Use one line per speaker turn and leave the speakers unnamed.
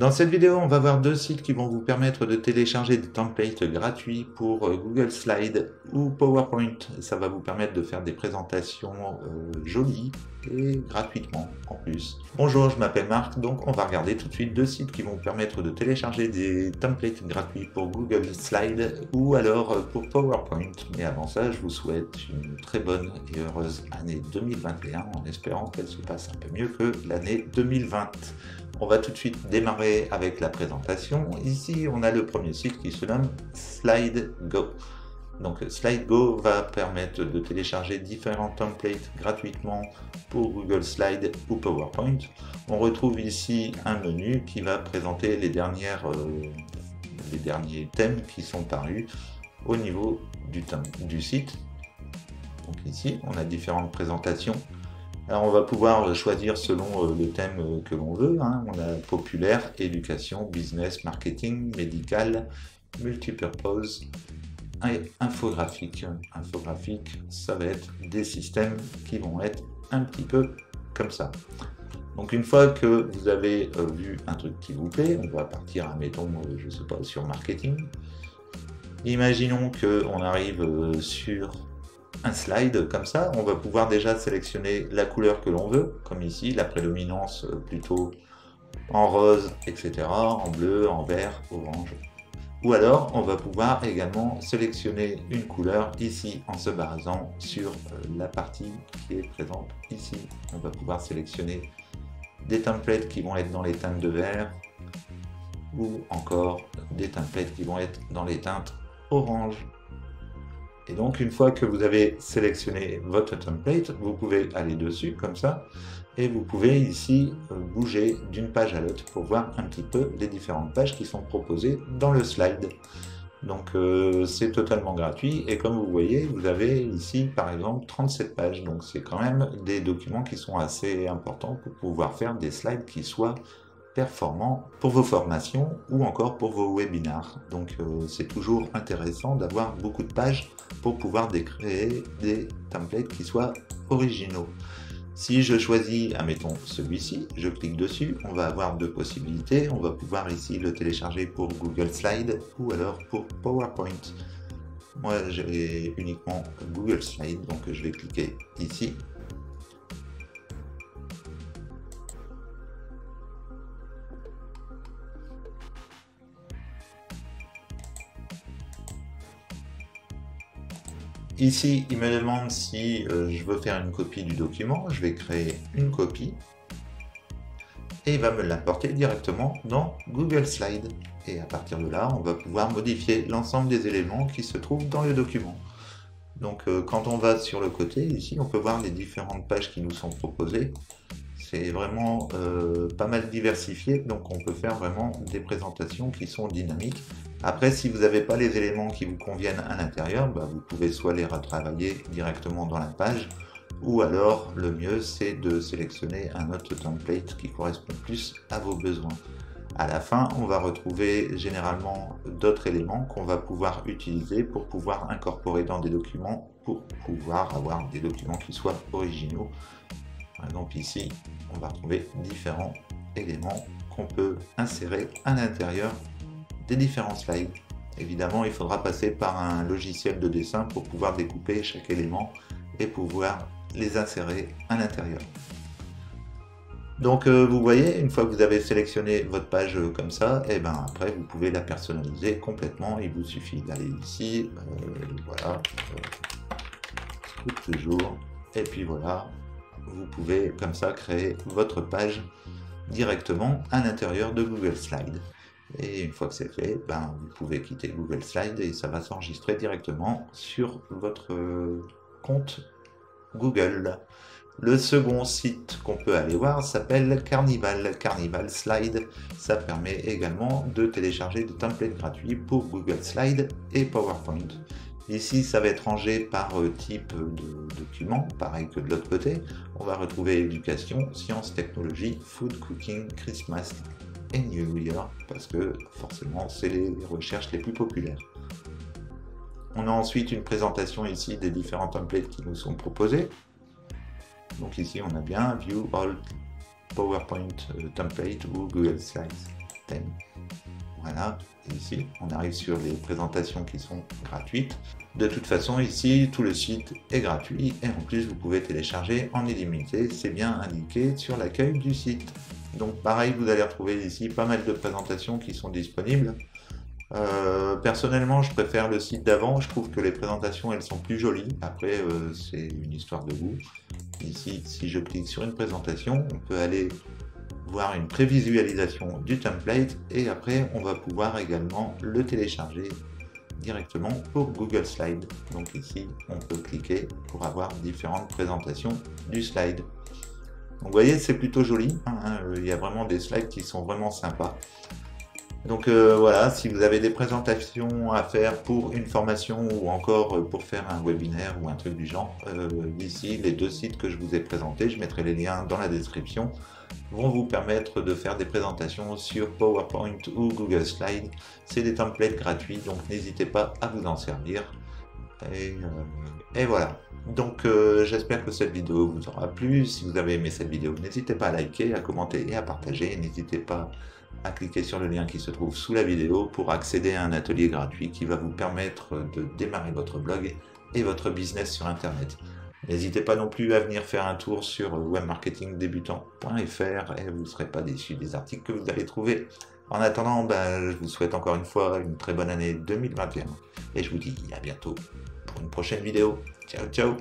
Dans cette vidéo, on va voir deux sites qui vont vous permettre de télécharger des templates gratuits pour euh, Google Slide ou PowerPoint. Ça va vous permettre de faire des présentations euh, jolies et gratuitement en plus. Bonjour, je m'appelle Marc, donc on va regarder tout de suite deux sites qui vont vous permettre de télécharger des templates gratuits pour Google Slide ou alors euh, pour PowerPoint. Mais avant ça, je vous souhaite une très bonne et heureuse année 2021 en espérant qu'elle se passe un peu mieux que l'année 2020. On va tout de suite démarrer avec la présentation. Ici, on a le premier site qui se nomme SlideGo. Donc SlideGo va permettre de télécharger différents templates gratuitement pour Google Slide ou PowerPoint. On retrouve ici un menu qui va présenter les, dernières, euh, les derniers thèmes qui sont parus au niveau du, du site. Donc ici, on a différentes présentations alors on va pouvoir choisir selon euh, le thème euh, que l'on veut. Hein. On a populaire, éducation, business, marketing, médical, multipurpose et infographique. Infographique, ça va être des systèmes qui vont être un petit peu comme ça. Donc une fois que vous avez euh, vu un truc qui vous plaît, on va partir, mettons, je sais pas, sur marketing. Imaginons qu'on arrive sur un slide comme ça, on va pouvoir déjà sélectionner la couleur que l'on veut, comme ici, la prédominance euh, plutôt en rose, etc., en bleu, en vert, orange. Ou alors, on va pouvoir également sélectionner une couleur ici en se basant sur euh, la partie qui est présente ici. On va pouvoir sélectionner des templates qui vont être dans les teintes de vert ou encore des templates qui vont être dans les teintes orange. Et donc, une fois que vous avez sélectionné votre template, vous pouvez aller dessus, comme ça, et vous pouvez ici euh, bouger d'une page à l'autre pour voir un petit peu les différentes pages qui sont proposées dans le slide. Donc euh, c'est totalement gratuit et comme vous voyez vous avez ici par exemple 37 pages donc c'est quand même des documents qui sont assez importants pour pouvoir faire des slides qui soient performant pour vos formations ou encore pour vos webinars. Donc euh, c'est toujours intéressant d'avoir beaucoup de pages pour pouvoir créer des templates qui soient originaux. Si je choisis, admettons, celui-ci, je clique dessus, on va avoir deux possibilités. On va pouvoir ici le télécharger pour Google Slide ou alors pour PowerPoint. Moi, j'ai uniquement Google Slide, donc je vais cliquer ici Ici, il me demande si euh, je veux faire une copie du document. Je vais créer une copie et il va me l'apporter directement dans Google Slide. Et à partir de là, on va pouvoir modifier l'ensemble des éléments qui se trouvent dans le document. Donc euh, quand on va sur le côté, ici, on peut voir les différentes pages qui nous sont proposées. C'est vraiment euh, pas mal diversifié, donc on peut faire vraiment des présentations qui sont dynamiques après, si vous n'avez pas les éléments qui vous conviennent à l'intérieur, bah, vous pouvez soit les retravailler directement dans la page, ou alors le mieux c'est de sélectionner un autre template qui correspond plus à vos besoins. À la fin, on va retrouver généralement d'autres éléments qu'on va pouvoir utiliser pour pouvoir incorporer dans des documents, pour pouvoir avoir des documents qui soient originaux. Par exemple ici, on va trouver différents éléments qu'on peut insérer à l'intérieur différents slides. Évidemment, il faudra passer par un logiciel de dessin pour pouvoir découper chaque élément et pouvoir les insérer à l'intérieur. Donc euh, vous voyez, une fois que vous avez sélectionné votre page euh, comme ça, et eh ben après vous pouvez la personnaliser complètement. Il vous suffit d'aller ici, euh, voilà, toujours, et puis voilà, vous pouvez comme ça créer votre page directement à l'intérieur de Google Slide. Et une fois que c'est fait, ben, vous pouvez quitter Google Slide et ça va s'enregistrer directement sur votre compte Google. Le second site qu'on peut aller voir s'appelle Carnival. Carnival Slide, ça permet également de télécharger des templates gratuits pour Google Slide et PowerPoint. Ici, ça va être rangé par euh, type de document, pareil que de l'autre côté. On va retrouver éducation, sciences, technologie, food, cooking, Christmas, et New Year, parce que forcément c'est les recherches les plus populaires. On a ensuite une présentation ici des différents templates qui nous sont proposés. Donc ici on a bien View All PowerPoint euh, Template ou Google Slides. thème. Voilà, ici, on arrive sur les présentations qui sont gratuites. De toute façon, ici, tout le site est gratuit et en plus, vous pouvez télécharger en illimité. C'est bien indiqué sur l'accueil du site. Donc pareil, vous allez retrouver ici pas mal de présentations qui sont disponibles. Euh, personnellement, je préfère le site d'avant. Je trouve que les présentations, elles sont plus jolies. Après, euh, c'est une histoire de goût. Ici, si je clique sur une présentation, on peut aller voir une prévisualisation du template et après, on va pouvoir également le télécharger directement pour Google Slide. Donc ici, on peut cliquer pour avoir différentes présentations du slide. Vous voyez, c'est plutôt joli. Hein. Il y a vraiment des slides qui sont vraiment sympas. Donc euh, voilà, si vous avez des présentations à faire pour une formation ou encore pour faire un webinaire ou un truc du genre, euh, ici les deux sites que je vous ai présentés, je mettrai les liens dans la description, vont vous permettre de faire des présentations sur PowerPoint ou Google Slide. C'est des templates gratuits, donc n'hésitez pas à vous en servir. Et, euh, voilà. Donc j'espère que cette vidéo vous aura plu. Si vous avez aimé cette vidéo, n'hésitez pas à liker, à commenter et à partager. N'hésitez pas à cliquer sur le lien qui se trouve sous la vidéo pour accéder à un atelier gratuit qui va vous permettre de démarrer votre blog et votre business sur Internet. N'hésitez pas non plus à venir faire un tour sur webmarketingdebutant.fr et vous ne serez pas déçus des articles que vous allez trouver. En attendant, ben, je vous souhaite encore une fois une très bonne année 2021 et je vous dis à bientôt une prochaine vidéo. Ciao ciao